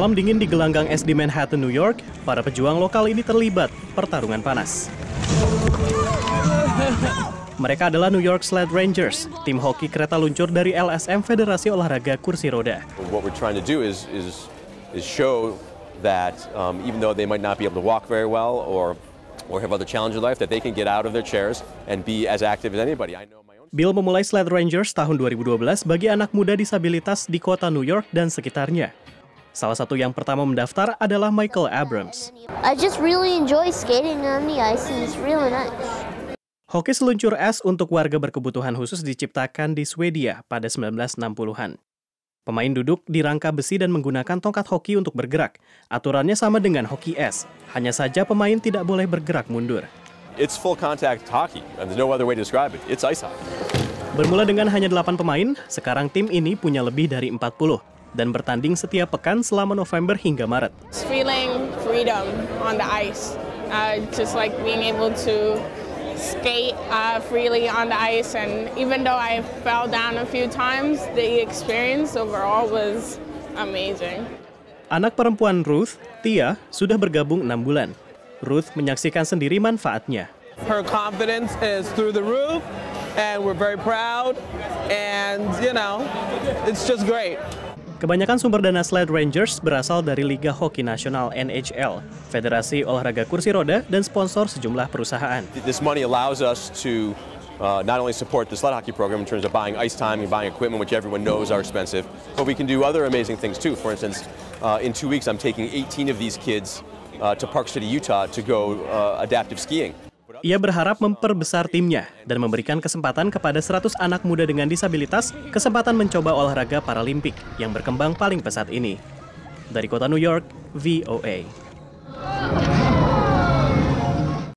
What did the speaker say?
malam dingin di gelanggang es di Manhattan, New York, para pejuang lokal ini terlibat pertarungan panas. Mereka adalah New York Sled Rangers, tim hoki kereta luncur dari LSM Federasi Olahraga Kursi Roda. What we're trying to do is, is, is show that um, even though they might not be able to walk very well or, or have other challenges in life, that they can get out of their chairs and be as active as anybody. I know my own... Bill memulai Sled Rangers tahun 2012 bagi anak muda disabilitas di kota New York dan sekitarnya. Salah satu yang pertama mendaftar adalah Michael Abrams. I just really enjoy skating on the ice and it's really nice. Hoki seluncur es untuk warga berkebutuhan khusus diciptakan di Swedia pada 1960-an. Pemain duduk di rangka besi dan menggunakan tongkat hoki untuk bergerak. Aturannya sama dengan hoki es, hanya saja pemain tidak boleh bergerak mundur. It's full contact hockey, and there's no other way to describe it. It's ice hockey. Bermula dengan hanya 8 pemain, sekarang tim ini punya lebih dari 40 dan bertanding setiap pekan selama November hingga Maret. It's feeling freedom on the ice, uh, just like being able to skate uh, freely on the ice. And even though I fell down a few times, the experience overall was amazing. Anak perempuan Ruth, Tia, sudah bergabung enam bulan. Ruth menyaksikan sendiri manfaatnya. Her confidence is through the roof, and we're very proud. And, you know, it's just great. Kebanyakan sumber dana Sled Rangers berasal dari Liga Hoki Nasional NHL, Federasi Olahraga Kursi Roda, dan sponsor sejumlah perusahaan. This money allows us to uh, not only support the sled hockey program in terms of buying ice time and buying equipment, which everyone knows are expensive, but we can do other amazing things too. For instance, uh, in two weeks, I'm taking 18 of these kids uh, to Park City, Utah to go uh, adaptive skiing. Ia berharap memperbesar timnya dan memberikan kesempatan kepada 100 anak muda dengan disabilitas kesempatan mencoba olahraga Paralimpik yang berkembang paling pesat ini. Dari kota New York, VOA.